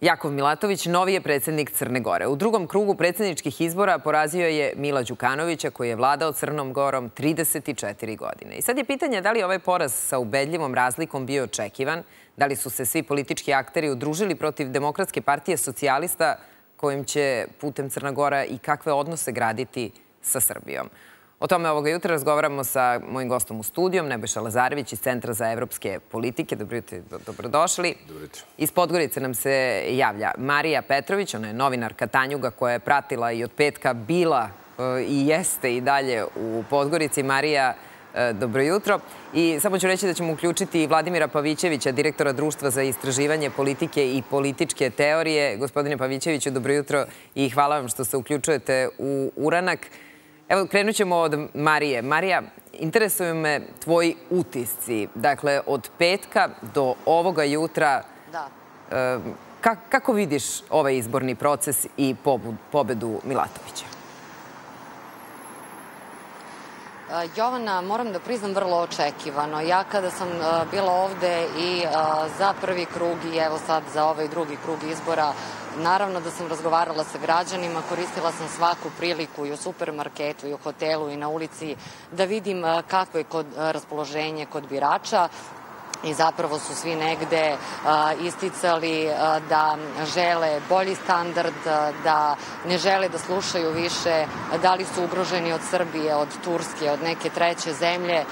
Jakov Milatović novi je predsednik Crne Gore. U drugom krugu predsedničkih izbora porazio je Mila Đukanovića koji je vladao Crnom Gorom 34 godine. I sad je pitanje da li je ovaj poraz sa ubedljivom razlikom bio očekivan, da li su se svi politički akteri udružili protiv Demokratske partije socijalista kojim će putem Crna Gora i kakve odnose graditi sa Srbijom. O tome ovoga jutra razgovaramo sa mojim gostom u studijom, Nebojša Lazarević iz Centra za evropske politike. Dobro jutro, dobrodošli. Dobro jutro. Iz Podgorice nam se javlja Marija Petrović, ona je novinarka Tanjuga koja je pratila i od petka bila e, i jeste i dalje u Podgorici. Marija, e, dobro jutro. I samo ću reći da ćemo uključiti Vladimira Pavićevića, direktora Društva za istraživanje politike i političke teorije. Gospodine Pavićeviću, dobro jutro i hvala vam što se uključujete u Uranak. Evo, krenut ćemo od Marije. Marija, interesuju me tvoji utisci. Dakle, od petka do ovoga jutra, Da. kako vidiš ovaj izborni proces i pobedu Milatovića? Jovana, moram da priznam vrlo očekivano. Ja kada sam bila ovde i za prvi krug i evo sad za ovaj drugi krug izbora, naravno da sam razgovarala sa građanima, koristila sam svaku priliku i u supermarketu i u hotelu i na ulici da vidim kakvo je kod raspoloženje kod birača i zapravo su svi negde isticali da žele bolji standard, da ne žele da slušaju više da li su ugroženi od Srbije, od Turske, od neke treće zemlje.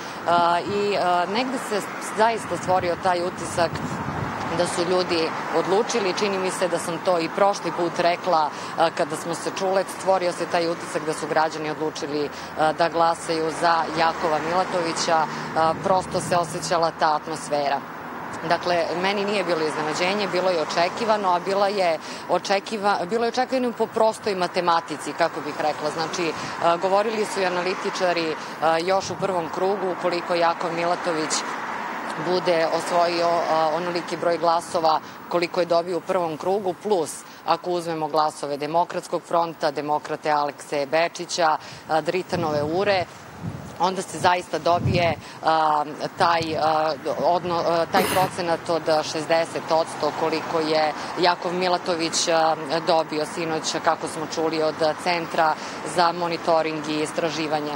I negde se zaista stvorio taj utisak da su ljudi odlučili. Čini mi se da sam to i prošli put rekla kada smo se čule. Stvorio se taj utisak da su građani odlučili da glasaju za Jakova Milatovića. Prosto se osjećala ta atmosfera. Dakle, meni nije bilo iznenađenje, bilo je očekivano, a bila je očekiva, bilo je očekivano po prostoj matematici, kako bih rekla. Znači, govorili su i analitičari još u prvom krugu, koliko Jakov Milatović bude osvojio onoliki broj glasova koliko je dobio u prvom krugu, plus ako uzmemo glasove Demokratskog fronta, demokrate Alekse Bečića, Dritanove Ure, onda se zaista dobije a, taj, a, odno, a, taj procenat od 60% koliko je Jakov Milatović dobio sinoć, kako smo čuli, od Centra za monitoring i istraživanje.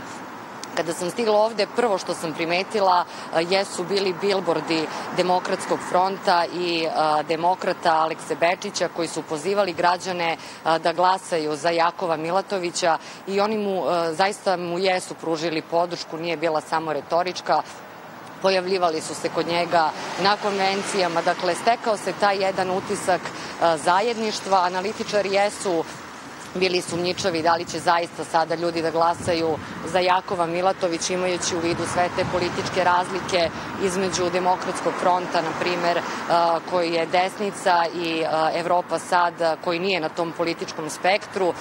Kada sam stigla ovde, prvo što sam primetila jesu bili bilbordi Demokratskog fronta i demokrata Alekse Bečića koji su pozivali građane da glasaju za Jakova Milatovića i oni mu zaista mu jesu pružili podršku, nije bila samo retorička, pojavljivali su se kod njega na konvencijama, dakle stekao se taj jedan utisak zajedništva, analitičari jesu bili sumnjičavi da li će zaista sada ljudi da glasaju za Jakova Milatović imajući u vidu sve te političke razlike između Demokratskog fronta, na primer, koji je desnica i Evropa sad, koji nije na tom političkom spektru.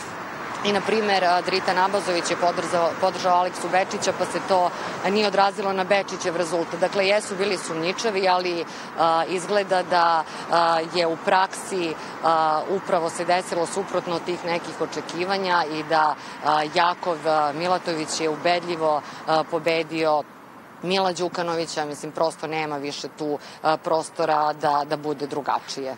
I, na primer, Drita Nabazović je podržao, podržao Aleksu Bečića, pa se to nije odrazilo na Bečićev rezultat. Dakle, jesu bili sumnjičavi, ali a, izgleda da a, je u praksi a, upravo se desilo suprotno tih nekih očekivanja i da Jakov Milatović je ubedljivo pobedio Mila Đukanovića, mislim, prosto nema više tu prostora da, da bude drugačije.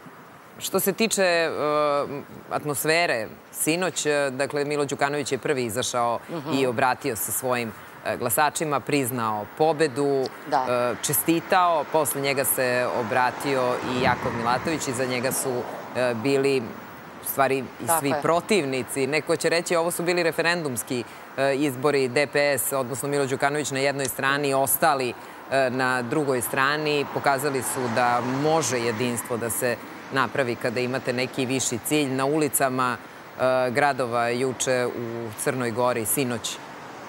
Što se tiče uh, atmosfere, sinoć, dakle, Milo Đukanović je prvi izašao uh -huh. i obratio se svojim uh, glasačima, priznao pobedu, da. čestitao, posle njega se obratio i Jakov Milatović i za njega su bili stvari i svi protivnici. Neko će reći ovo su bili referendumski izbori DPS, odnosno Milo Đukanović na jednoj strani, ostali na drugoj strani. Pokazali su da može jedinstvo da se napravi kada imate neki viši cilj. Na ulicama e, gradova juče u Crnoj Gori sinoć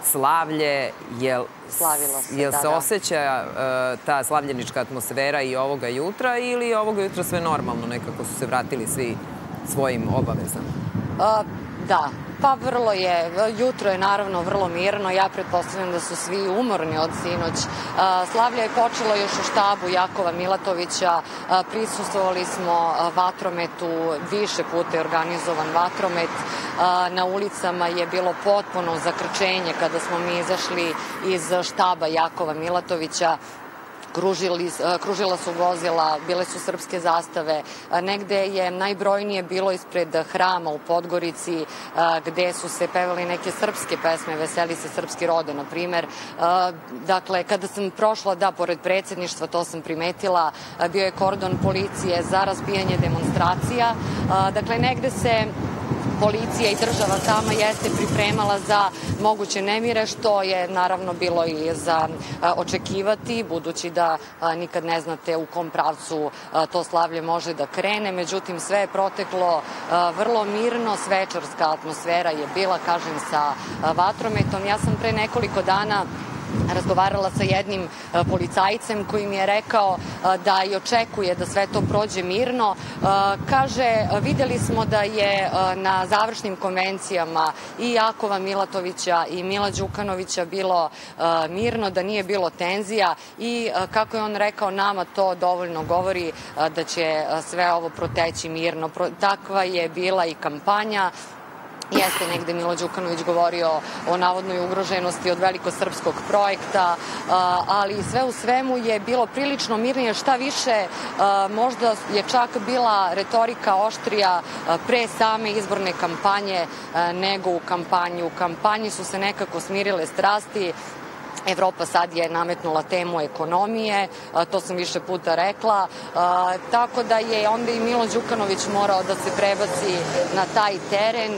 slavlje. Jel, Slavilo se, jel da, se da. osjeća e, ta slavljenička atmosfera i ovoga jutra ili je ovoga jutra sve normalno? Nekako su se vratili svi svojim obavezama? A, da, Pa vrlo je, jutro je naravno vrlo mirno, ja pretpostavljam da su svi umorni od sinoć. Slavlja je počela još u štabu Jakova Milatovića, prisustovali smo vatrometu, više puta je organizovan vatromet, na ulicama je bilo potpuno zakrčenje kada smo mi izašli iz štaba Jakova Milatovića, kružili, kružila su vozila, bile su srpske zastave. Negde je najbrojnije bilo ispred hrama u Podgorici, gde su se pevali neke srpske pesme, Veseli se srpski rode, na primer. Dakle, kada sam prošla, da, pored predsedništva, to sam primetila, bio je kordon policije za razbijanje demonstracija. Dakle, negde se policija i država sama jeste pripremala za moguće nemire, što je naravno bilo i za očekivati, budući da nikad ne znate u kom pravcu to slavlje može da krene. Međutim, sve je proteklo vrlo mirno, svečarska atmosfera je bila, kažem, sa vatrometom. Ja sam pre nekoliko dana razgovarala sa jednim e, policajcem koji mi je rekao e, da i očekuje da sve to prođe mirno. E, kaže, videli smo da je na završnim konvencijama i Jakova Milatovića i Mila Đukanovića bilo mirno, da nije bilo tenzija i kako je on rekao, nama to dovoljno govori da će sve ovo proteći mirno. Takva je bila i kampanja Jeste negde Milo Đukanović govorio o navodnoj ugroženosti od velikosrpskog projekta, ali sve u svemu je bilo prilično mirnije. Šta više, možda je čak bila retorika oštrija pre same izborne kampanje nego u kampanji. U kampanji su se nekako smirile strasti, Evropa sad je nametnula temu ekonomije, to sam više puta rekla, tako da je onda i Milo Đukanović morao da se prebaci na taj teren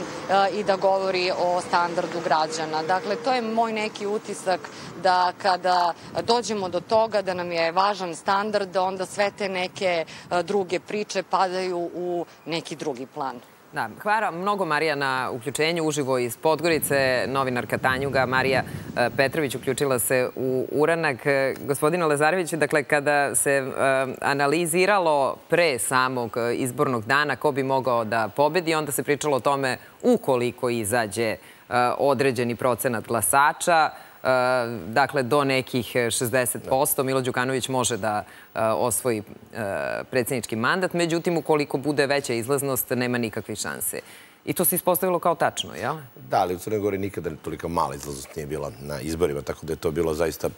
i da govori o standardu građana. Dakle, to je moj neki utisak da kada dođemo do toga da nam je važan standard, onda sve te neke druge priče padaju u neki drugi plan. Da, hvala mnogo Marija na uključenju uživo iz Podgorice. Novinarka Tanjuga Marija e, Petrović uključila se u uranak. E, gospodine Lazarević, dakle, kada se e, analiziralo pre samog izbornog dana ko bi mogao da pobedi, onda se pričalo o tome ukoliko izađe određeni procenat glasača, dakle, do nekih 60%. Milo Đukanović može da e, osvoji predsjednički mandat, međutim, ukoliko bude veća izlaznost, nema nikakve šanse. I to se ispostavilo kao tačno, jel? Da, ali u Crnoj Gori nikada tolika mala izlaznost nije bila na izborima, tako da je to bilo zaista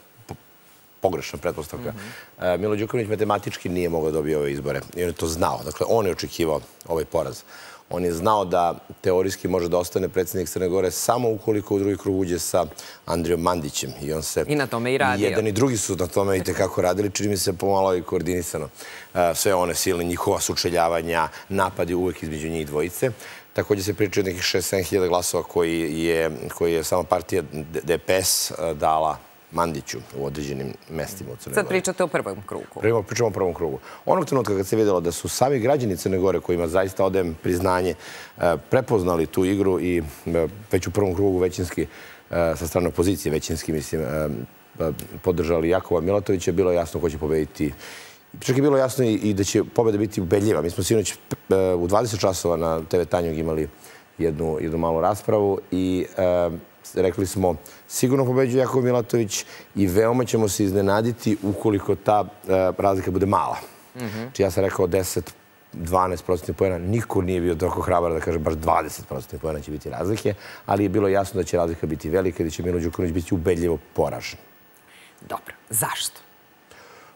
pogrešna pretpostavka. Mm -hmm. Milo Đukanović matematički nije mogao da dobije ove izbore i on je to znao. Dakle, on je očekivao ovaj poraz. On je znao da teorijski može da ostane predsjednik Crne Gore samo ukoliko u drugi krug uđe sa Andrijom Mandićem. I on se... I na tome i radio. Jedan i drugi su na tome i tekako radili, čini mi se pomalo i koordinisano. Sve one sile, njihova sučeljavanja, napadi uvek između njih dvojice. Takođe se priča o nekih 6-7 hiljada glasova koji je, koji je sama partija DPS dala Mandiću u određenim mestima u Crne Gore. Sad pričate o prvom krugu. Prvo, pričamo o prvom krugu. Onog trenutka kad se videlo da su sami građani Crne Gore, kojima zaista odem priznanje, e, prepoznali tu igru i e, već u prvom krugu većinski, e, sa strane opozicije većinski, mislim, podržali Jakova Milatovića, bilo je jasno ko će pobediti Čak je bilo jasno i da će pobeda biti ubedljiva. Mi smo sinoć u 20 časova na TV Tanjog imali jednu, jednu malu raspravu i rekli smo, sigurno pobeđuje Jakov Milatović i veoma ćemo se iznenaditi ukoliko ta e, razlika bude mala. Mm -hmm. Či ja sam rekao 10 12 procentnih pojena. Niko nije bio toliko hrabar da kaže baš 20 procentnih pojena će biti razlike, ali je bilo jasno da će razlika biti velika i da će Milo Đukanović biti ubedljivo poražen. Dobro. Zašto?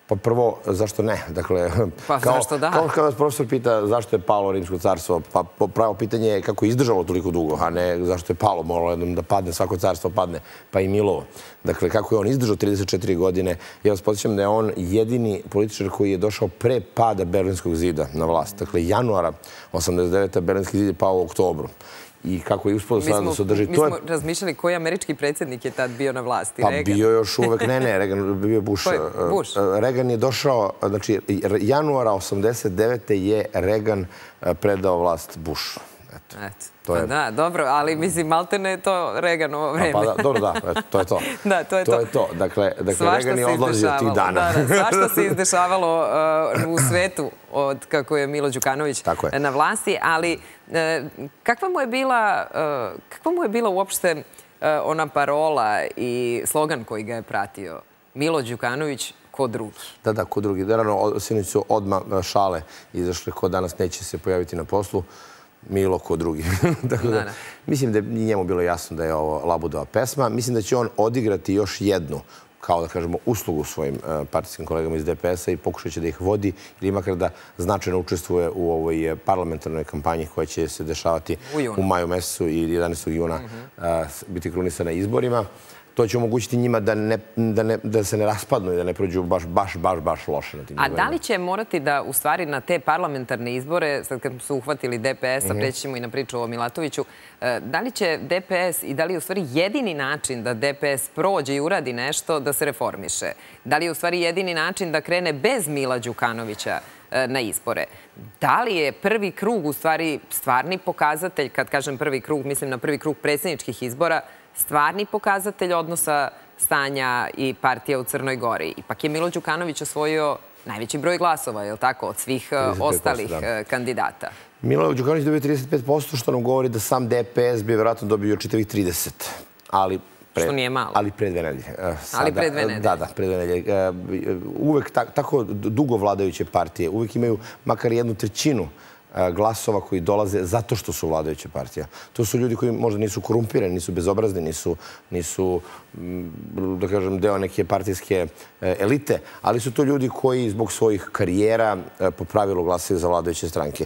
Pa prvo, zašto ne? Dakle, pa kao, zašto da? Kao kada vas profesor pita zašto je palo Rimsko carstvo, pa pravo pitanje je kako je izdržalo toliko dugo, a ne zašto je palo, moralo jednom da padne, svako carstvo padne, pa i Milovo. Dakle, kako je on izdržao 34 godine, ja vas podsjećam da je on jedini političar koji je došao pre pada Berlinskog zida na vlast. Dakle, januara 89. Berlinski zid je pao u oktobru i kako je uspio sada da se održi. Mi smo razmišljali koji američki predsjednik je tad bio na vlasti. Pa Reagan. bio još uvek, ne, ne, Reagan bio Bush. Je? Bush. Reagan je došao, znači januara 89. je Reagan predao vlast Bushu. Eto. Eto. To je... Pa da, dobro, ali mislim, Maltene je to Reganovo vreme. Pa da, dobro, da, to je to. da, to je to. To je to. Dakle, dakle Regan je odlazio tih dana. Da, da, svašta se izdešavalo uh, u svetu od kako je Milo Đukanović je. na vlasti, ali uh, kakva mu je bila, uh, kakva mu je bila uopšte uh, ona parola i slogan koji ga je pratio? Milo Đukanović, ko drugi. Da, da, ko drugi. Naravno, sinoć su odmah šale izašle ko danas neće se pojaviti na poslu. Milo ko drugi. Tako da, da, da, Mislim da je njemu bilo jasno da je ovo Labudova pesma. Mislim da će on odigrati još jednu kao da kažemo uslugu svojim e, partijskim kolegama iz DPS-a i pokušat će da ih vodi ili makar da značajno učestvuje u ovoj parlamentarnoj kampanji koja će se dešavati u, maju mesecu i 11. juna mhm. biti krunisana izborima to će omogućiti njima da, ne, da, ne, da se ne raspadnu i da ne prođu baš, baš, baš, baš loše na tim A da li će morati da, u stvari, na te parlamentarne izbore, sad kad su uhvatili DPS-a, mm -hmm. preći ćemo i na priču o Milatoviću, e, da li će DPS i da li je u stvari jedini način da DPS prođe i uradi nešto da se reformiše? Da li je u stvari jedini način da krene bez Mila Đukanovića e, na izbore. Da li je prvi krug u stvari stvarni pokazatelj, kad kažem prvi krug, mislim na prvi krug predsjedničkih izbora, stvarni pokazatelj odnosa stanja i partija u Crnoj Gori. Ipak je Milo Đukanović osvojio najveći broj glasova, je li tako, od svih e, ostalih da. E, kandidata. Milo Đukanović dobio 35%, što nam govori da sam DPS bi vjerojatno dobio čitavih 30. Ali Pre, što nije malo. Ali pre dve nedelje. Sada, ali pre dve nedelje. Da, da, pre dve nedelje. Uvek tako dugo vladajuće partije, uvek imaju makar jednu trećinu glasova koji dolaze zato što su vladajuća partija. To su ljudi koji možda nisu korumpirani, nisu bezobrazni, nisu, nisu mm, da kažem, deo neke partijske e, elite, ali su to ljudi koji zbog svojih karijera e, po pravilu glasaju za vladajuće stranke.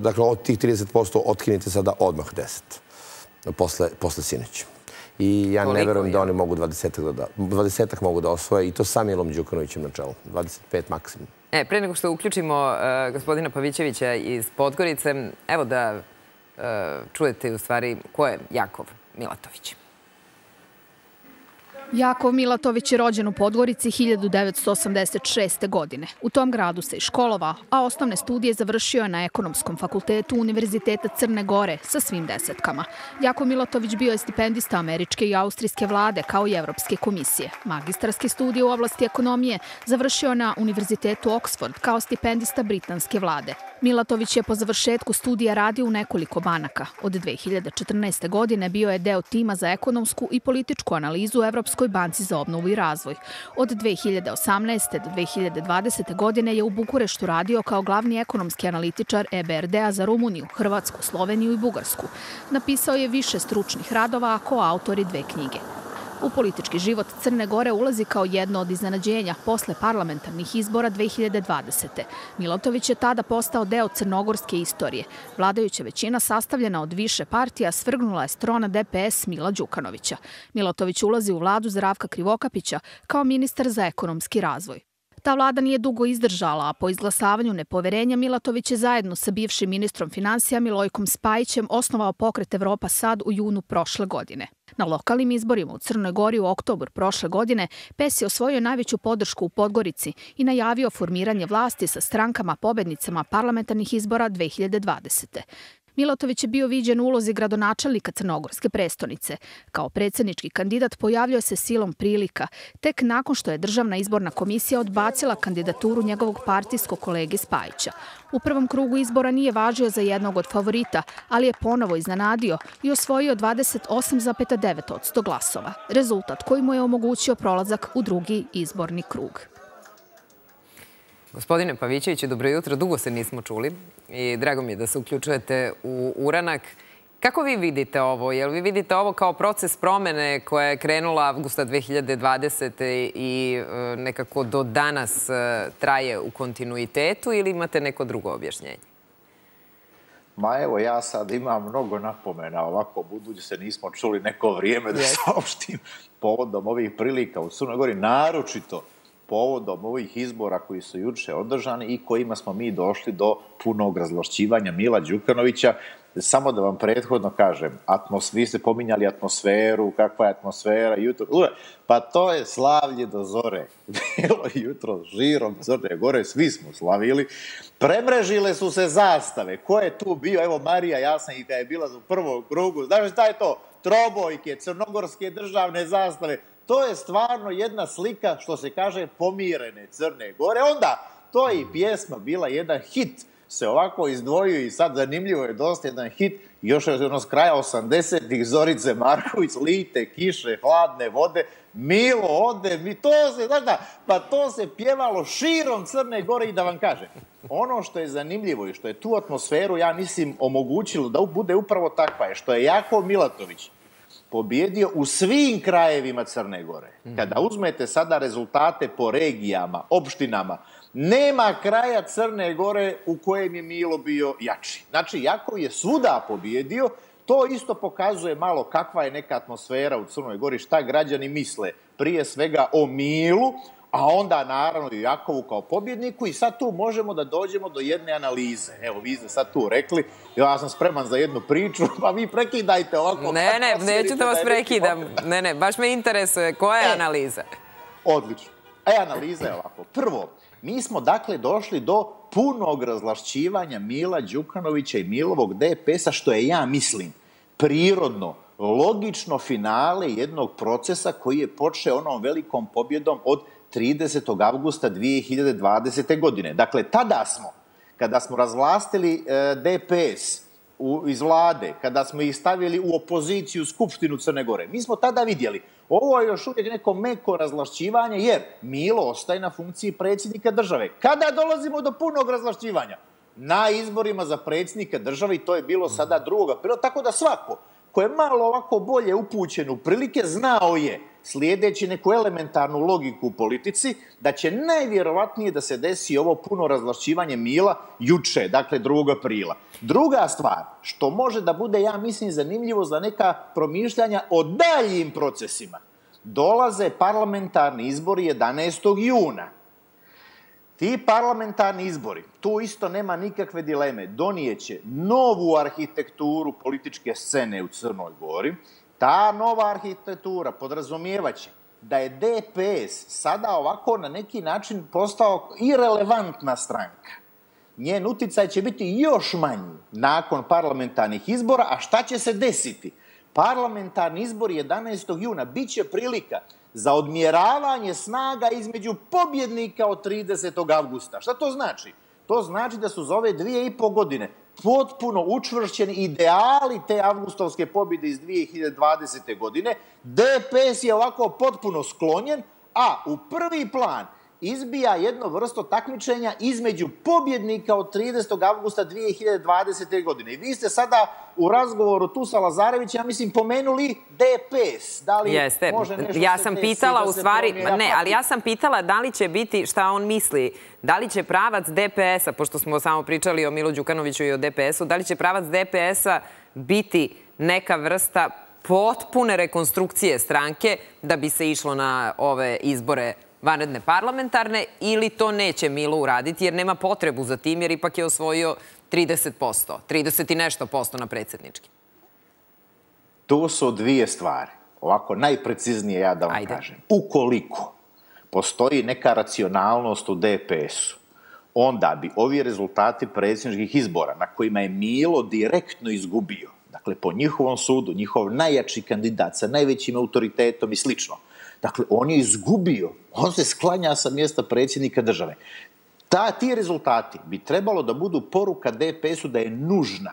Dakle, od tih 30% otkinite sada odmah 10 posle, posle sineća. I ja ne verujem da oni mogu 20-ak da, 20 mogu da osvoje i to sa Milom Đukanovićem na čelu. 25 maksimum. E, pre nego što uključimo uh, gospodina Pavićevića iz Podgorice, evo da uh, čujete u stvari ko je Jakov Milatović. Jakov Milatović je rođen u Podgorici 1986. godine. U tom gradu se i školova, a osnovne studije završio je na Ekonomskom fakultetu Univerziteta Crne Gore sa svim desetkama. Jakov Milatović bio je stipendista američke i austrijske vlade kao i Evropske komisije. Magistarske studije u oblasti ekonomije završio na Univerzitetu Oxford kao stipendista britanske vlade. Milatović je po završetku studija radio u nekoliko banaka. Od 2014. godine bio je deo tima za ekonomsku i političku analizu u Evropskoj banci za obnovu i razvoj. Od 2018. do 2020. godine je u Bukureštu radio kao glavni ekonomski analitičar EBRD-a za Rumuniju, Hrvatsku, Sloveniju i Bugarsku. Napisao je više stručnih radova, ako autori dve knjige. U politički život Crne Gore ulazi kao jedno od iznenađenja posle parlamentarnih izbora 2020. Milotović je tada postao deo crnogorske istorije. Vladajuća većina sastavljena od više partija svrgnula je strona DPS Mila Đukanovića. Milotović ulazi u vladu Zdravka Krivokapića kao ministar za ekonomski razvoj. Ta vlada nije dugo izdržala, a po izglasavanju nepoverenja Milatović je zajedno sa bivšim ministrom financija Milojkom Spajićem osnovao pokret Evropa Sad u junu prošle godine. Na lokalnim izborima u Crnoj Gori u oktobru prošle godine PES je osvojio najveću podršku u Podgorici i najavio formiranje vlasti sa strankama pobednicama parlamentarnih izbora 2020. Milatović je bio viđen u ulozi gradonačelnika Crnogorske prestonice. Kao predsednički kandidat pojavljuje se silom prilika, tek nakon što je Državna izborna komisija odbacila kandidaturu njegovog partijskog kolege Spajića. U prvom krugu izbora nije važio za jednog od favorita, ali je ponovo iznenadio i osvojio 28,9% glasova. Rezultat koji mu je omogućio prolazak u drugi izborni krug. Gospodine Pavićeviću, dobro jutro. Dugo se nismo čuli i drago mi je da se uključujete u Uranak. Kako vi vidite ovo? Jel vi vidite ovo kao proces promene koja je krenula avgusta 2020. i e, nekako do danas e, traje u kontinuitetu ili imate neko drugo objašnjenje? Ma evo, ja sad imam mnogo napomena, ovako, budući se nismo čuli neko vrijeme da saopštim povodom ovih prilika u Crnoj Gori, naročito povodom ovih izbora koji su juče održani i kojima smo mi došli do punog razlošćivanja Mila Đukanovića. Samo da vam prethodno kažem, atmos, vi ste pominjali atmosferu, kakva je atmosfera, jutro, ure, pa to je slavlje do zore. Bilo jutro žirom Crne Gore, svi smo slavili. Premrežile su se zastave. Ko je tu bio? Evo Marija Jasna i kada je bila u prvom krugu. Znaš šta je to? Trobojke, crnogorske državne zastave to je stvarno jedna slika, što se kaže, pomirene Crne Gore. Onda, to je i pjesma bila jedan hit, se ovako izdvojio i sad zanimljivo je dosta jedan hit, još je ono s kraja 80-ih Zorice Marković, lite, kiše, hladne vode, Milo ode, mi to se, znaš da, pa to se pjevalo širom Crne Gore i da vam kaže, ono što je zanimljivo i što je tu atmosferu, ja mislim, omogućilo da bude upravo takva je, što je Jako Milatović, pobjedio u svim krajevima Crne Gore. Kada uzmete sada rezultate po regijama, opštinama, nema kraja Crne Gore u kojem je Milo bio jači. Znači, Jakov je svuda pobjedio, to isto pokazuje malo kakva je neka atmosfera u Crnoj Gori, šta građani misle prije svega o Milu, a onda naravno i Jakovu kao pobjedniku i sad tu možemo da dođemo do jedne analize. Evo, vi ste sad tu rekli, ja sam spreman za jednu priču, pa vi prekidajte ovako. Ne, ne, neću da vas prekidam. Ne, ne, baš me interesuje. Koja je E. analiza? Odlično. E, analiza je ovako. Prvo, mi smo dakle došli do punog razlašćivanja Mila Đukanovića i Milovog DPS-a, što je, ja mislim, prirodno, logično finale jednog procesa koji je počeo onom velikom pobjedom od 30. avgusta 2020. godine. Dakle, tada smo, kada smo razvlastili e, DPS u, iz vlade, kada smo ih stavili u opoziciju Skupštinu Crne Gore, mi smo tada vidjeli, ovo je još uvijek neko meko razlašćivanje, jer Milo ostaje na funkciji predsjednika države. Kada dolazimo do punog razlašćivanja? Na izborima za predsjednika države i to je bilo sada drugoga aprila, tako da svako ko je malo ovako bolje upućen u prilike, znao je, slijedeći neku elementarnu logiku u politici, da će najvjerovatnije da se desi ovo puno razvlašćivanje Mila juče, dakle 2. aprila. Druga stvar, što može da bude, ja mislim, zanimljivo za neka promišljanja o daljim procesima. Dolaze parlamentarni izbori 11. juna. Ti parlamentarni izbori, tu isto nema nikakve dileme, donijeće novu arhitekturu političke scene u Crnoj Gori. Ta nova arhitektura podrazumijevaće da je DPS sada ovako na neki način postao irelevantna stranka. Njen uticaj će biti još manji nakon parlamentarnih izbora, a šta će se desiti? Parlamentarni izbori 11. juna bit će prilika za odmjeravanje snaga između pobjednika od 30. avgusta. Šta to znači? To znači da su za ove dvije i po godine potpuno učvršćeni ideali te avgustovske pobjede iz 2020. godine. DPS je ovako potpuno sklonjen, a u prvi plan izbija jedno vrsto takmičenja između pobjednika od 30. avgusta 2020. godine. I vi ste sada u razgovoru tu sa Lazarevićem, ja mislim, pomenuli DPS. Da li Jeste. može nešto Ja sam pitala da u stvari, ne, ali ja sam pitala da li će biti, šta on misli, da li će pravac DPS-a, pošto smo samo pričali o Milu Đukanoviću i o DPS-u, da li će pravac DPS-a biti neka vrsta potpune rekonstrukcije stranke da bi se išlo na ove izbore vanredne parlamentarne ili to neće Milo uraditi jer nema potrebu za tim jer ipak je osvojio 30%, 30 i nešto posto na predsjednički. Tu su dvije stvari. Ovako, najpreciznije ja da vam Ajde. kažem. Ukoliko postoji neka racionalnost u DPS-u, onda bi ovi rezultati predsjedničkih izbora na kojima je Milo direktno izgubio, dakle, po njihovom sudu, njihov najjači kandidat sa najvećim autoritetom i slično, dakle, on je izgubio, on se sklanja sa mjesta predsjednika države. Ta, ti rezultati bi trebalo da budu poruka DPS-u da je nužna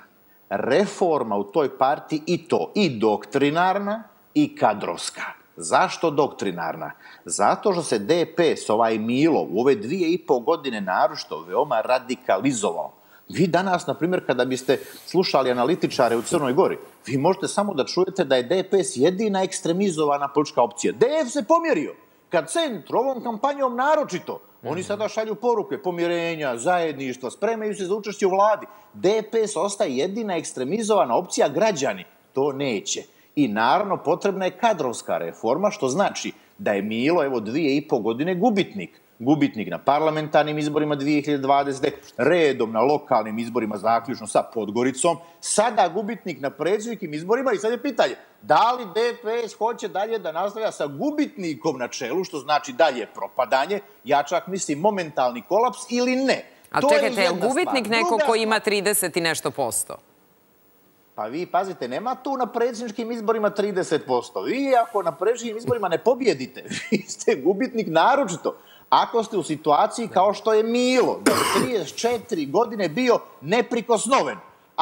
reforma u toj partiji i to i doktrinarna i kadrovska. Zašto doktrinarna? Zato što se DPS, ovaj Milo, u ove dvije i pol godine narošto veoma radikalizovao. Vi danas, na primjer, kada biste slušali analitičare u Crnoj Gori, vi možete samo da čujete da je DPS jedina ekstremizovana politička opcija. DF se pomjerio. Kad centru ovom kampanjom naročito, oni sada šalju poruke pomirenja, zajedništva, spremaju se za učešće u vladi. DPS ostaje jedina ekstremizovana opcija građani. To neće. I naravno potrebna je kadrovska reforma, što znači da je Milo, evo, dvije i po godine gubitnik. Gubitnik na parlamentarnim izborima 2020. redom na lokalnim izborima zaključno sa Podgoricom, sada gubitnik na predsjednikim izborima i sad je pitanje, da li DPS hoće dalje da nastavlja sa gubitnikom na čelu, što znači dalje propadanje, ja čak mislim momentalni kolaps ili ne. A To čekajte, je gubitnik stvar. neko Druga ko ima 30 i nešto posto? Pa vi, pazite, nema tu na predsjedničkim izborima 30%. Vi ako na predsjedničkim izborima ne pobjedite, vi ste gubitnik naročito. Ako ste u situaciji kao što je Milo, da je 34 godine bio neprikosnoven,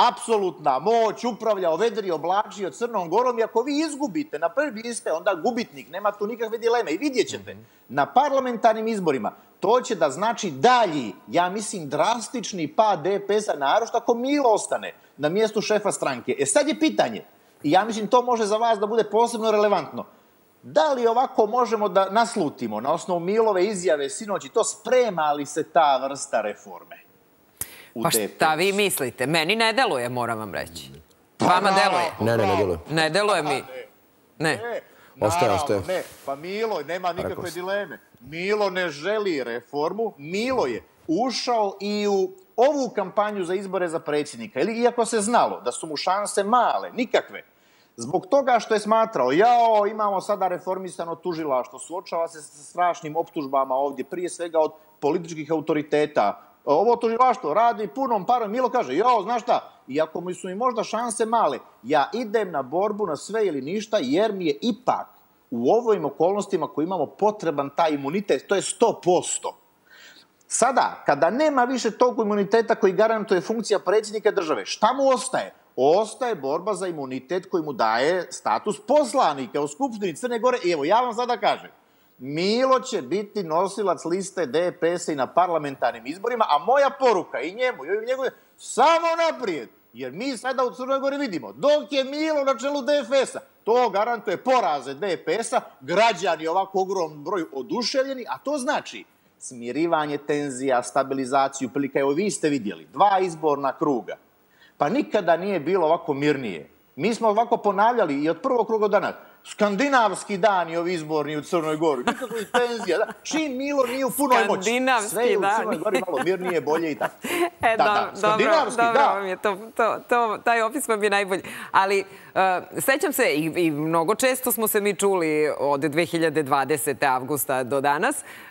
apsolutna moć, upravljao, vedri, oblačio Crnom Gorom i ako vi izgubite na prvi vi ste onda gubitnik, nema tu nikakve dileme i vidjet ćete. Na parlamentarnim izborima to će da znači dalji, ja mislim, drastični pad DPS-a, narošto ako Milo ostane na mjestu šefa stranke. E sad je pitanje, I ja mislim to može za vas da bude posebno relevantno. Da li ovako možemo da naslutimo na osnovu Milove izjave sinoći, to sprema li se ta vrsta reforme? Pa šta vi mislite? Meni ne deluje, moram vam reći. Vama deluje? Ne, ne, ne deluje. Ne deluje mi. Ne. Ostaje, ostaje. ne. Pa Milo, nema nikakve dileme. Milo ne želi reformu. Milo je ušao i u ovu kampanju za izbore za predsjednika. Ili, iako se znalo da su mu šanse male, nikakve. Zbog toga što je smatrao, jao, imamo sada reformisano tužilaštvo, suočava se sa strašnim optužbama ovdje, prije svega od političkih autoriteta. Ovo tužilaštvo radi punom parom. Milo kaže, jao, znaš šta, iako mi su mi možda šanse male, ja idem na borbu na sve ili ništa, jer mi je ipak u ovim okolnostima koji imamo potreban taj imunitet, to je 100%. Sada, kada nema više tog imuniteta koji garantuje funkcija predsjednika države, šta mu ostaje? Ostaje borba za imunitet koji mu daje status poslanika u Skupštini Crne Gore. I evo, ja vam sada kažem, Milo će biti nosilac liste DPS-a i na parlamentarnim izborima, a moja poruka i njemu i njegove, samo naprijed. Jer mi sada u Crnoj Gori vidimo, dok je Milo na čelu DFS-a, to garantuje poraze DPS-a, građani ovako ogromnom broju oduševljeni, a to znači smirivanje tenzija, stabilizaciju, prilika. Evo, vi ste vidjeli, dva izborna kruga. Pa nikada nije bilo ovako mirnije. Mi smo ovako ponavljali i od prvog kruga do danas. Skandinavski dani ovi izborni u Crnoj Gori. Nikakvih tenzija. Da? Čim Milo nije u punoj moći. Skandinavski Sve je u Crnoj dani. Gori malo mirnije, bolje i tako. E, Da, da, dobro, skandinavski, dobro da. vam je to, to, to, taj opis vam je najbolji. Ali uh, sećam se i, i mnogo često smo se mi čuli od 2020. avgusta do danas uh,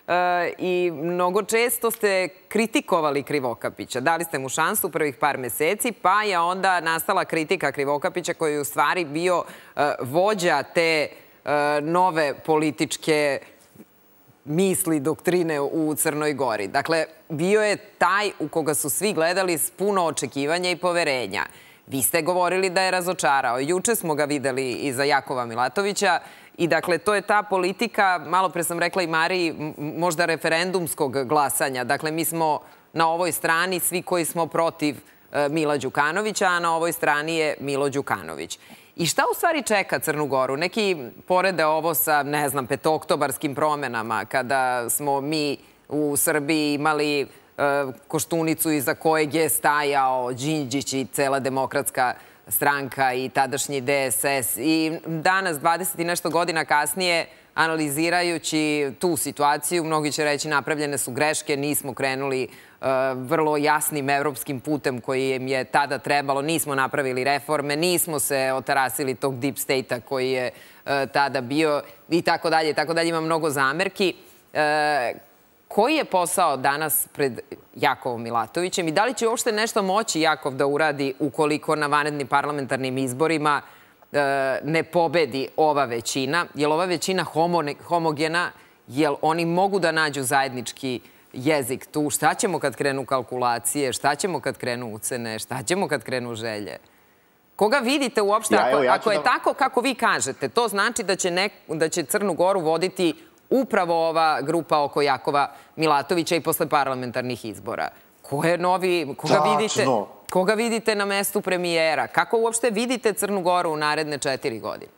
i mnogo često ste kritikovali Krivokapića. Dali ste mu šansu prvih par meseci, pa je onda nastala kritika Krivokapića koji je u stvari bio uh, vođa te uh, nove političke misli, doktrine u Crnoj Gori. Dakle, bio je taj u koga su svi gledali s puno očekivanja i poverenja. Vi ste govorili da je razočarao. Juče smo ga videli iza Jakova Milatovića i dakle, to je ta politika, malo pre sam rekla i Mariji, možda referendumskog glasanja. Dakle, mi smo na ovoj strani svi koji smo protiv e, Mila Đukanovića, a na ovoj strani je Milo Đukanović. I šta u stvari čeka Crnu Goru? Neki porede ovo sa, ne znam, petooktobarskim promenama, kada smo mi u Srbiji imali e, koštunicu iza kojeg je stajao Đinđić i cela demokratska stranka i tadašnji DSS. I danas, 20 i nešto godina kasnije, analizirajući tu situaciju, mnogi će reći napravljene su greške, nismo krenuli e, vrlo jasnim evropskim putem koji im je tada trebalo, nismo napravili reforme, nismo se otarasili tog deep state-a koji je e, tada bio i tako dalje, tako dalje, ima mnogo zamerki. E, koji je posao danas pred Jakovom Milatovićem i da li će uopšte nešto moći Jakov da uradi ukoliko na vanrednim parlamentarnim izborima e, ne pobedi ova većina? Je li ova većina homogena? Je li oni mogu da nađu zajednički jezik tu? Šta ćemo kad krenu kalkulacije? Šta ćemo kad krenu ucene? Šta ćemo kad krenu želje? Koga vidite uopšte, Ja, ako, evo, ja ću ako je da- tako kako vi kažete, to znači da će, da će Crnu Goru voditi upravo ova grupa oko Jakova Milatovića i posle parlamentarnih izbora. Ko je novi, koga Tačno. vidite, koga vidite na mestu premijera? Kako uopšte vidite Crnu Goru u naredne četiri godine?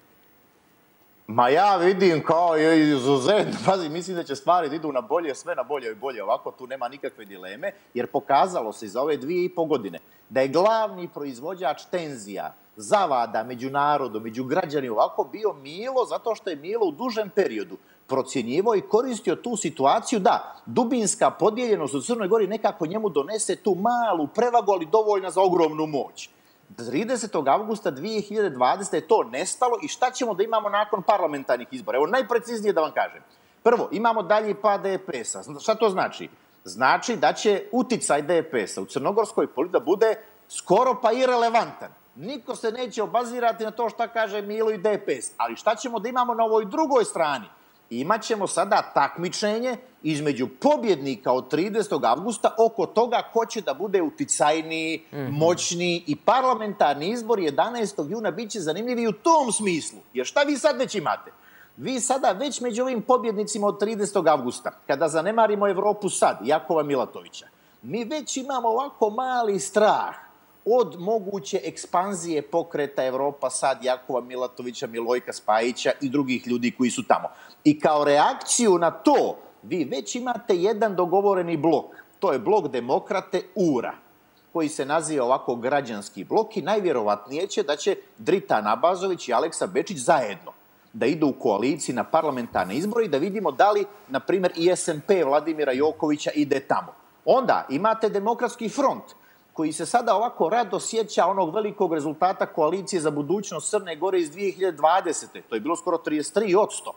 Ma ja vidim kao i izuzetno, pazi, mislim da će stvari da idu na bolje, sve na bolje i bolje ovako, tu nema nikakve dileme, jer pokazalo se za ove dvije i po godine da je glavni proizvođač tenzija, zavada među narodom, među građanima ovako bio Milo, zato što je Milo u dužem periodu procjenjivao i koristio tu situaciju da dubinska podijeljenost u Crnoj Gori nekako njemu donese tu malu prevagu, ali dovoljna za ogromnu moć. 30. avgusta 2020. je to nestalo i šta ćemo da imamo nakon parlamentarnih izbora? Evo, najpreciznije da vam kažem. Prvo, imamo dalji pad DPS-a. Zna- Šta to znači? Znači da će uticaj DPS-a u crnogorskoj politici da bude skoro pa irelevantan. Niko se neće obazirati na to šta kaže Milo i DPS. Ali šta ćemo da imamo na ovoj drugoj strani? Imaćemo sada takmičenje između pobjednika od 30. avgusta oko toga ko će da bude uticajniji, moćniji i parlamentarni izbor 11. juna bit će zanimljivi u tom smislu. Jer šta vi sad već imate? Vi sada već među ovim pobjednicima od 30. avgusta, kada zanemarimo Evropu sad, Jakova Milatovića, mi već imamo ovako mali strah od moguće ekspanzije pokreta Evropa sad Jakova Milatovića, Milojka Spajića i drugih ljudi koji su tamo. I kao reakciju na to, vi već imate jedan dogovoreni blok. To je blok demokrate URA koji se naziva ovako građanski blok i najvjerovatnije će da će Drita Nabazović i Aleksa Bečić zajedno da idu u koaliciji na parlamentarne izbore i da vidimo da li, na primjer, i SNP Vladimira Jokovića ide tamo. Onda imate demokratski front koji se sada ovako rado sjeća onog velikog rezultata koalicije za budućnost Crne Gore iz 2020. To je bilo skoro 33 odsto.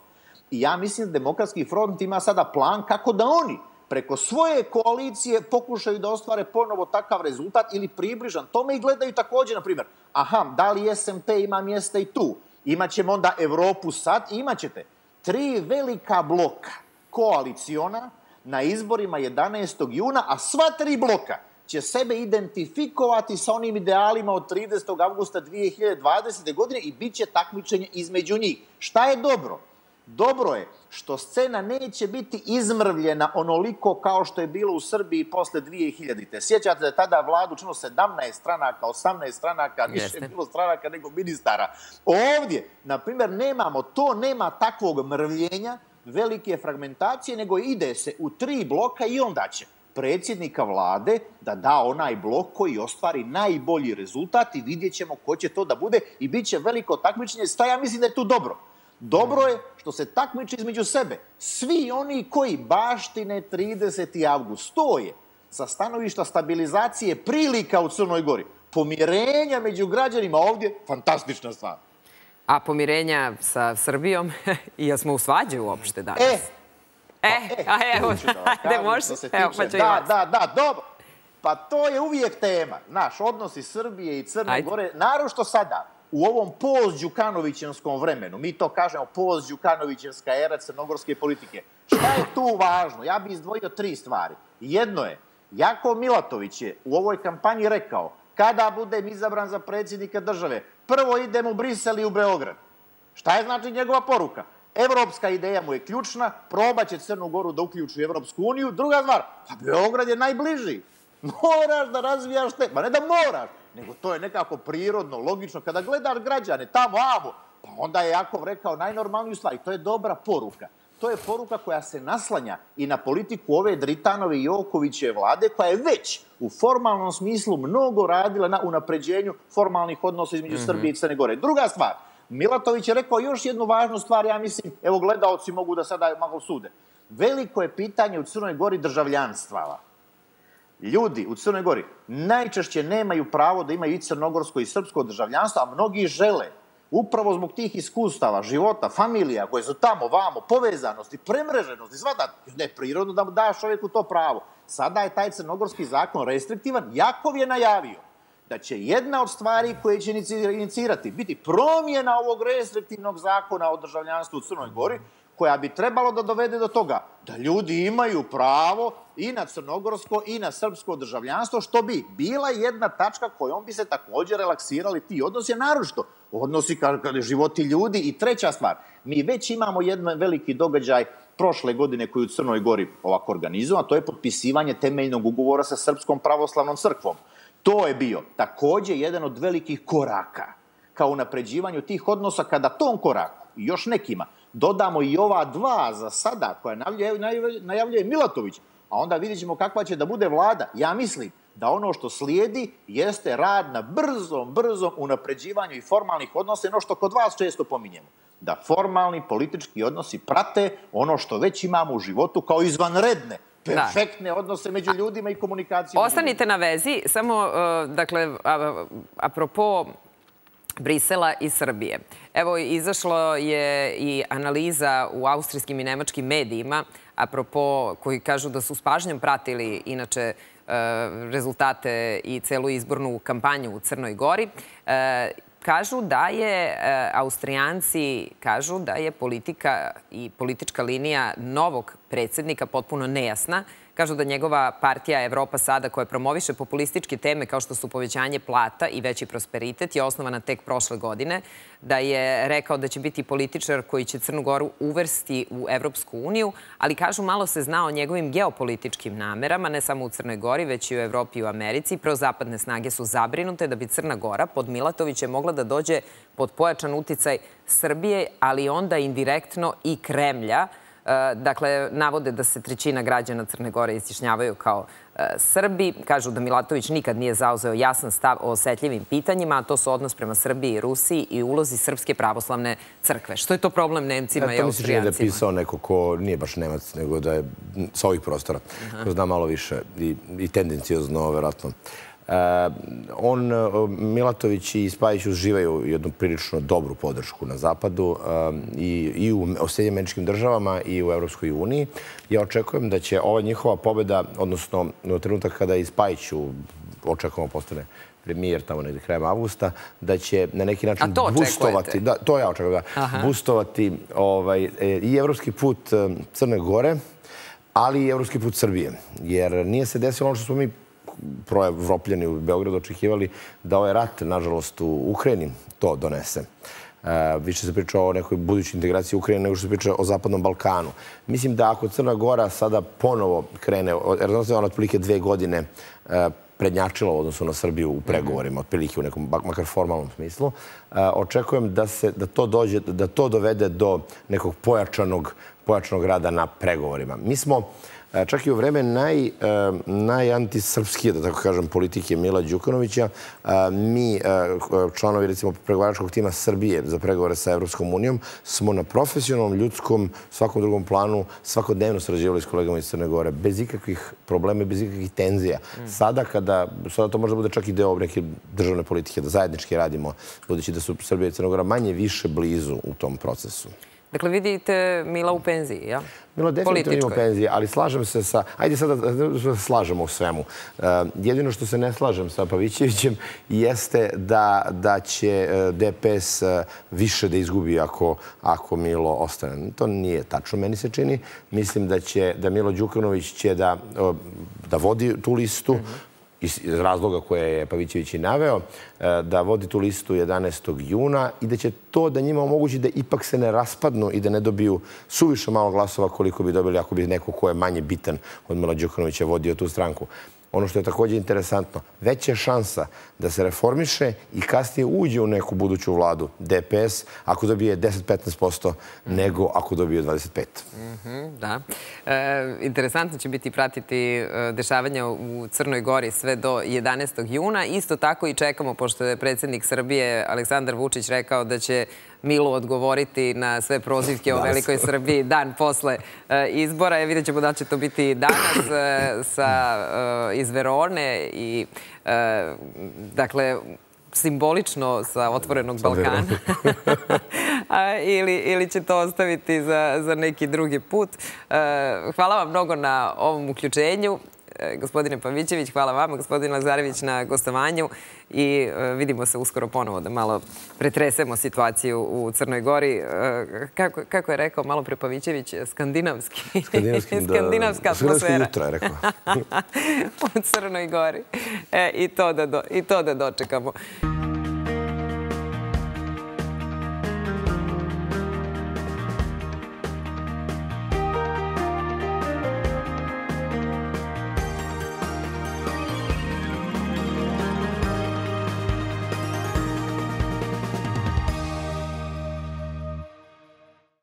I ja mislim da demokratski front ima sada plan kako da oni preko svoje koalicije pokušaju da ostvare ponovo takav rezultat ili približan tome i gledaju takođe, na primjer, aha, da li SMP ima mjesta i tu? Imaćemo onda Evropu sad i imaćete tri velika bloka koaliciona na izborima 11. juna, a sva tri bloka će sebe identifikovati sa onim idealima od 30. augusta 2020. godine i bit će takmičenje između njih. Šta je dobro? Dobro je što scena neće biti izmrvljena onoliko kao što je bilo u Srbiji posle 2000-te. Sjećate da je tada vladu činilo 17 stranaka, 18 stranaka, više je bilo stranaka nego ministara. Ovdje, na primjer, nemamo to, nema takvog mrvljenja, velike fragmentacije, nego ide se u tri bloka i onda će predsjednika vlade da da onaj blok koji ostvari najbolji rezultat i vidjet ćemo ko će to da bude i bit će veliko takmičenje. Sta ja mislim da je tu dobro. Dobro je što se takmiči između sebe. Svi oni koji baštine 30. avgust, to je sa stanovišta stabilizacije prilika u Crnoj Gori, pomirenja među građanima ovdje, fantastična stvar. A pomirenja sa Srbijom, i ja smo u svađe uopšte danas? E, E, a evo, ajde, može, evo, pa ću Da, vas. da, da, dobro. Pa to je uvijek tema. Znaš, odnosi Srbije i Crne Ajde. Gore, narošto sada, u ovom post-Đukanovićevskom vremenu, mi to kažemo post-Đukanovićevska era crnogorske politike. Šta je tu važno? Ja bih izdvojio tri stvari. Jedno je, Jako Milatović je u ovoj kampanji rekao, kada budem izabran za predsjednika države, prvo idem u Brisel i u Beograd. Šta je znači njegova poruka? Evropska ideja mu je ključna, probaće Crnu Goru da uključi u Evropsku uniju. Druga stvar, pa Beograd je najbliži. Moraš da razvijaš te, ma ne da moraš, nego to je nekako prirodno, logično. Kada gledaš građane tamo, amo, pa onda je Jakov rekao najnormalniju stvar i to je dobra poruka. To je poruka koja se naslanja i na politiku ove Dritanove i Jokoviće vlade, koja je već u formalnom smislu mnogo radila na unapređenju formalnih odnosa između Srbije i Crne Gore. Druga stvar, Milatović je rekao još jednu važnu stvar, ja mislim, evo gledaoci mogu da sada malo sude. Veliko je pitanje u Crnoj Gori državljanstava. Ljudi u Crnoj Gori najčešće nemaju pravo da imaju i crnogorsko i srpsko državljanstvo, a mnogi žele upravo zbog tih iskustava, života, familija koje su tamo, vamo, povezanosti, premreženosti, sva da, ne, prirodno da daš čovjeku to pravo. Sada je taj crnogorski zakon restriktivan. Jakov je najavio da će jedna od stvari koje će inici- inicirati biti promjena ovog restriktivnog zakona o državljanstvu u Crnoj Gori, koja bi trebalo da dovede do toga da ljudi imaju pravo i na crnogorsko i na srpsko državljanstvo, što bi bila jedna tačka kojom bi se također relaksirali ti odnosi, naročito odnosi kada, životi ljudi. I treća stvar, mi već imamo jedan veliki događaj prošle godine koji u Crnoj Gori ovako organizovan, a to je potpisivanje temeljnog ugovora sa Srpskom pravoslavnom crkvom. To je bio takođe jedan od velikih koraka ka unapređivanju tih odnosa kada tom koraku i još nekima dodamo i ova dva za sada koja najavljuje, najavljuje, Milatović, a onda vidjet ćemo kakva će da bude vlada. Ja mislim da ono što slijedi jeste rad na brzom, brzom unapređivanju i formalnih odnosa, ono što kod vas često pominjemo. Da formalni politički odnosi prate ono što već imamo u životu kao izvanredne, perfektne odnose među ljudima i komunikacije. među Ostanite na vezi, samo, e, dakle, apropo Brisela i Srbije. Evo, izašlo je i analiza u austrijskim i nemačkim medijima, apropo, koji kažu da su s pažnjom pratili, inače, e, rezultate i celu izbornu kampanju u Crnoj Gori. Kažu da je, e, Austrijanci kažu da je politika i politička linija novog predsjednika potpuno nejasna Kažu da njegova partija Evropa sada, koja promoviše populističke teme kao što su povećanje plata i veći prosperitet, je osnovana tek prošle godine, da je rekao da će biti političar koji će Crnu Goru uvrsti u Evropsku uniju, ali kažu malo se zna o njegovim geopolitičkim namerama, ne samo u Crnoj Gori, već i u Evropi i u Americi. Prozapadne snage su zabrinute da bi Crna Gora pod Milatovićem mogla da dođe pod pojačan uticaj Srbije, ali onda indirektno i Kremlja, dakle, navode da se trećina građana Crne Gore istišnjavaju kao e, Srbi. Kažu da Milatović nikad nije zauzeo jasan stav o osetljivim pitanjima, a to su odnos prema Srbiji i Rusiji i ulozi Srpske pravoslavne crkve. Što je to problem Nemcima i Austrijancima? To mi se da je pisao neko ko nije baš Nemac, nego da je sa ovih prostora, ko zna malo više i, i tendencijozno, verovatno. Eh, on, eh, Milatović i Spajić uživaju jednu prilično dobru podršku na Zapadu eh, i, i u Sjedinjeničkim državama i u Evropskoj uniji. Ja očekujem da će ova njihova pobeda, odnosno u trenutak kada i Spajić očekujemo postane premijer tamo negde krajem avgusta, da će na neki način bustovati, da, to ja očekujem, da, bustovati ovaj, i evropski put Crne Gore, ali i evropski put Srbije. Jer nije se desilo ono što smo mi proevropljani u Beogradu očekivali da ovaj rat, nažalost, u Ukrajini to donese. Uh, više se priča o nekoj budućoj integraciji Ukrajine nego što se priča o Zapadnom Balkanu. Mislim da ako Crna Gora sada ponovo krene, jer znači ona otprilike dve godine uh, prednjačila u odnosu na Srbiju u pregovorima, otprilike u nekom, makar formalnom smislu, uh, očekujem da, se, da, to dođe, da to dovede do nekog pojačanog, pojačanog rada na pregovorima. Mi smo E, čak i u vreme naj, e, najantisrpskije, da tako kažem, politike Mila Đukanovića, e, mi, članovi, recimo, pregovaračkog tima Srbije za pregovore sa Evropskom unijom, smo na profesionalnom, ljudskom, svakom drugom planu svakodnevno srađivali s kolegama iz Crne Gore, bez ikakvih problema, bez ikakvih tenzija. Sada, kada, sada to može bude čak i deo neke državne politike, da zajednički radimo, budući da su Srbije i Crna Gora manje više blizu u tom procesu. Dakle, vidite Mila u penziji, ja? Mila definitivno u penziji, ali slažem se sa... Ajde sada da slažemo u svemu. Uh, jedino što se ne slažem sa Pavićevićem jeste da, da će uh, DPS uh, više da izgubi ako, ako Milo ostane. To nije tačno, meni se čini. Mislim da će da Milo Đukanović će da, da vodi tu listu, iz razloga koje je Pavićević i naveo, e, da vodi tu listu 11. juna i da će to da njima omogući da ipak se ne raspadnu i da ne dobiju suviše malo glasova koliko bi dobili ako bi neko ko je manje bitan od Mila Đukanovića vodio tu stranku ono što je također interesantno, veća šansa da se reformiše i kasnije uđe u neku buduću vladu DPS ako dobije 10-15% nego ako dobije 25%. Mm da. E, interesantno će biti pratiti e, dešavanja u Crnoj Gori sve do 11. juna. Isto tako i čekamo, pošto je predsjednik Srbije Aleksandar Vučić rekao da će Milu odgovoriti na sve prozivke o Velikoj Srbiji dan posle e, izbora. Vidjet ćemo da će to biti danas sa, iz Verone i dakle simbolično sa otvorenog Balkana ili, ili će to ostaviti za, za neki drugi put. Hvala vam mnogo na ovom uključenju. E, gospodine Pavićević, hvala vama, gospodin Lazarević na gostovanju i e, vidimo se uskoro ponovo da malo pretresemo situaciju u Crnoj Gori. E, kako, kako je rekao malo pre Pavićević, skandinavski. Skandinavski, da. Skandinavska atmosfera. jutra, je rekao. u Crnoj Gori. E, i, to da do, I to da dočekamo.